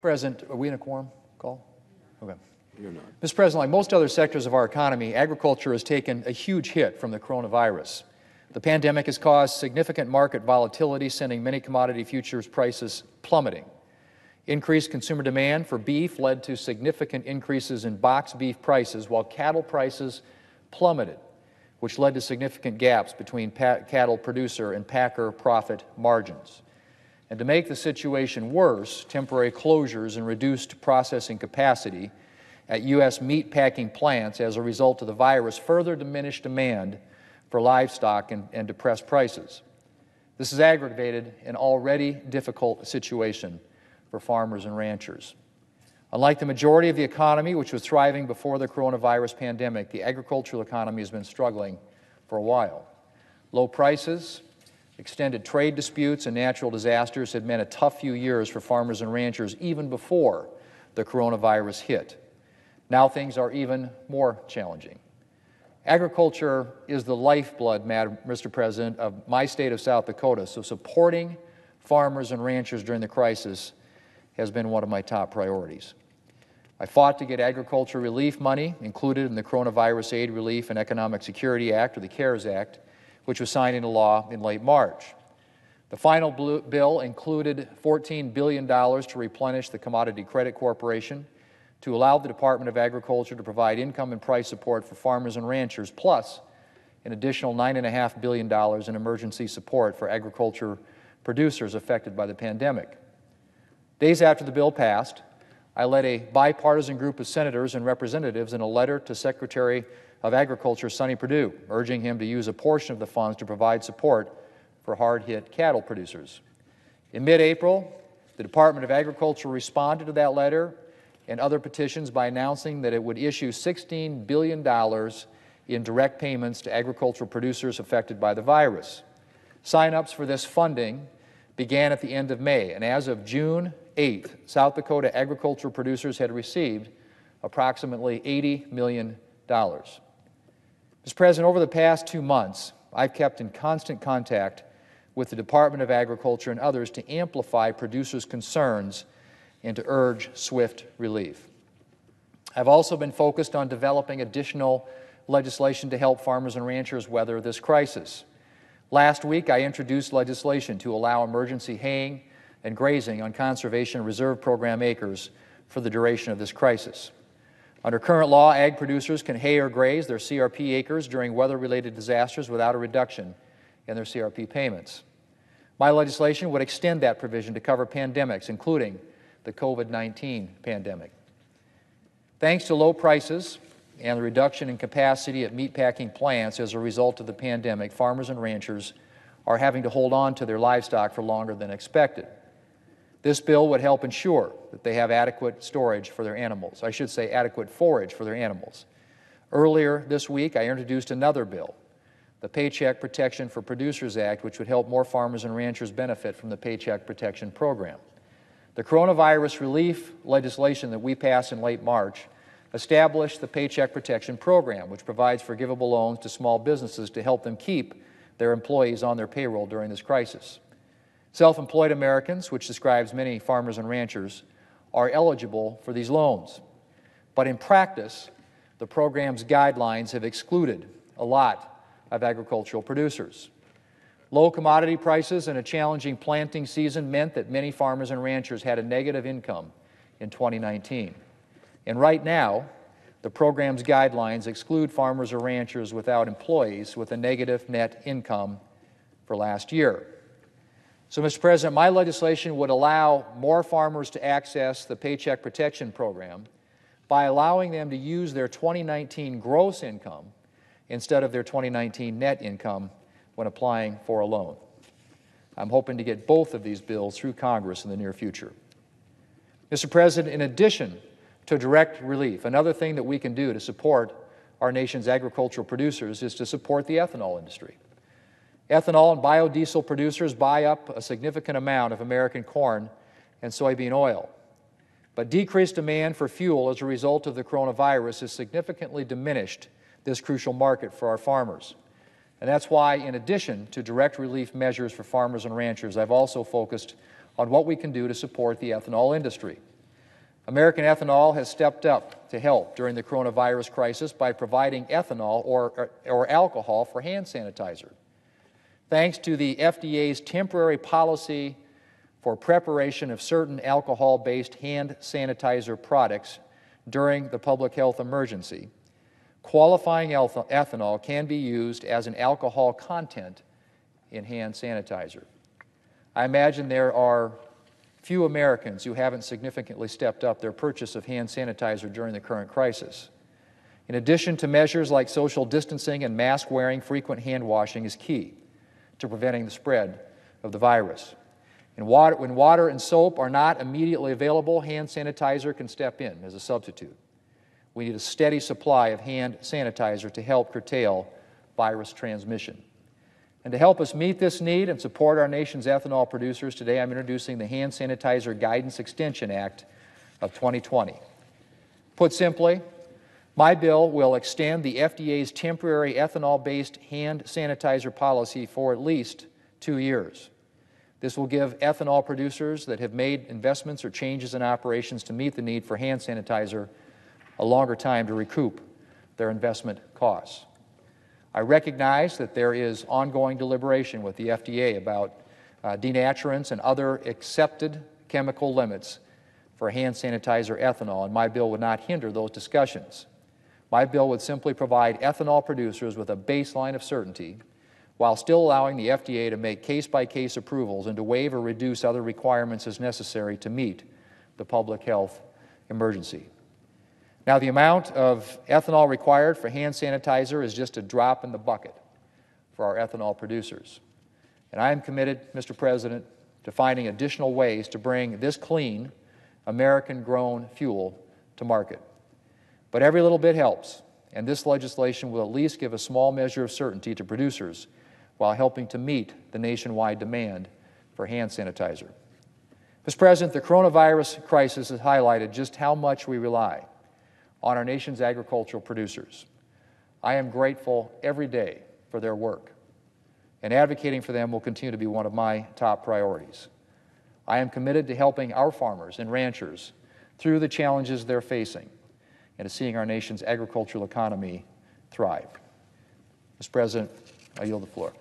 President, are we in a quorum call? Okay. You're not. Mr. President, like most other sectors of our economy, agriculture has taken a huge hit from the coronavirus. The pandemic has caused significant market volatility, sending many commodity futures prices plummeting. Increased consumer demand for beef led to significant increases in box beef prices, while cattle prices plummeted, which led to significant gaps between cattle producer and packer profit margins. And to make the situation worse, temporary closures and reduced processing capacity at U.S. meat packing plants as a result of the virus further diminished demand for livestock and, and depressed prices. This has aggravated an already difficult situation for farmers and ranchers. Unlike the majority of the economy, which was thriving before the coronavirus pandemic, the agricultural economy has been struggling for a while. Low prices, extended trade disputes, and natural disasters had meant a tough few years for farmers and ranchers even before the coronavirus hit. Now things are even more challenging. Agriculture is the lifeblood, Mr. President, of my state of South Dakota, so supporting farmers and ranchers during the crisis has been one of my top priorities. I fought to get agriculture relief money included in the Coronavirus Aid, Relief, and Economic Security Act, or the CARES Act, which was signed into law in late March. The final bill included $14 billion to replenish the Commodity Credit Corporation, to allow the Department of Agriculture to provide income and price support for farmers and ranchers, plus an additional $9.5 billion in emergency support for agriculture producers affected by the pandemic. Days after the bill passed, I led a bipartisan group of senators and representatives in a letter to Secretary of Agriculture Sonny Perdue, urging him to use a portion of the funds to provide support for hard hit cattle producers. In mid April, the Department of Agriculture responded to that letter and other petitions by announcing that it would issue $16 billion in direct payments to agricultural producers affected by the virus. Sign-ups for this funding began at the end of May, and as of June 8th, South Dakota agricultural producers had received approximately $80 million. Mr. President, over the past two months, I've kept in constant contact with the Department of Agriculture and others to amplify producers' concerns and to urge swift relief. I've also been focused on developing additional legislation to help farmers and ranchers weather this crisis. Last week, I introduced legislation to allow emergency haying and grazing on Conservation Reserve Program acres for the duration of this crisis. Under current law, ag producers can hay or graze their CRP acres during weather related disasters without a reduction in their CRP payments. My legislation would extend that provision to cover pandemics, including the COVID 19 pandemic. Thanks to low prices, and the reduction in capacity at meatpacking plants as a result of the pandemic, farmers and ranchers are having to hold on to their livestock for longer than expected. This bill would help ensure that they have adequate storage for their animals. I should say adequate forage for their animals. Earlier this week, I introduced another bill, the Paycheck Protection for Producers Act, which would help more farmers and ranchers benefit from the Paycheck Protection Program. The coronavirus relief legislation that we passed in late March established the Paycheck Protection Program, which provides forgivable loans to small businesses to help them keep their employees on their payroll during this crisis. Self employed Americans, which describes many farmers and ranchers, are eligible for these loans. But in practice, the program's guidelines have excluded a lot of agricultural producers. Low commodity prices and a challenging planting season meant that many farmers and ranchers had a negative income in 2019. And right now, the program's guidelines exclude farmers or ranchers without employees with a negative net income for last year. So, Mr. President, my legislation would allow more farmers to access the Paycheck Protection Program by allowing them to use their 2019 gross income instead of their 2019 net income when applying for a loan. I'm hoping to get both of these bills through Congress in the near future. Mr. President, in addition to direct relief. Another thing that we can do to support our nation's agricultural producers is to support the ethanol industry. Ethanol and biodiesel producers buy up a significant amount of American corn and soybean oil. But decreased demand for fuel as a result of the coronavirus has significantly diminished this crucial market for our farmers. And that's why, in addition to direct relief measures for farmers and ranchers, I've also focused on what we can do to support the ethanol industry. American Ethanol has stepped up to help during the coronavirus crisis by providing ethanol or, or, or alcohol for hand sanitizer. Thanks to the FDA's temporary policy for preparation of certain alcohol based hand sanitizer products during the public health emergency, qualifying ethanol can be used as an alcohol content in hand sanitizer. I imagine there are few Americans who haven't significantly stepped up their purchase of hand sanitizer during the current crisis. In addition to measures like social distancing and mask wearing, frequent hand washing is key to preventing the spread of the virus. And water, when water and soap are not immediately available, hand sanitizer can step in as a substitute. We need a steady supply of hand sanitizer to help curtail virus transmission. And to help us meet this need and support our nation's ethanol producers, today I'm introducing the Hand Sanitizer Guidance Extension Act of 2020. Put simply, my bill will extend the FDA's temporary ethanol based hand sanitizer policy for at least two years. This will give ethanol producers that have made investments or changes in operations to meet the need for hand sanitizer a longer time to recoup their investment costs. I recognize that there is ongoing deliberation with the FDA about uh, denaturants and other accepted chemical limits for hand sanitizer ethanol, and my bill would not hinder those discussions. My bill would simply provide ethanol producers with a baseline of certainty while still allowing the FDA to make case by case approvals and to waive or reduce other requirements as necessary to meet the public health emergency. Now, the amount of ethanol required for hand sanitizer is just a drop in the bucket for our ethanol producers. And I am committed, Mr. President, to finding additional ways to bring this clean, American grown fuel to market. But every little bit helps, and this legislation will at least give a small measure of certainty to producers while helping to meet the nationwide demand for hand sanitizer. Mr. President, the coronavirus crisis has highlighted just how much we rely on our nation's agricultural producers. I am grateful every day for their work, and advocating for them will continue to be one of my top priorities. I am committed to helping our farmers and ranchers through the challenges they're facing and to seeing our nation's agricultural economy thrive. Mr. President, I yield the floor.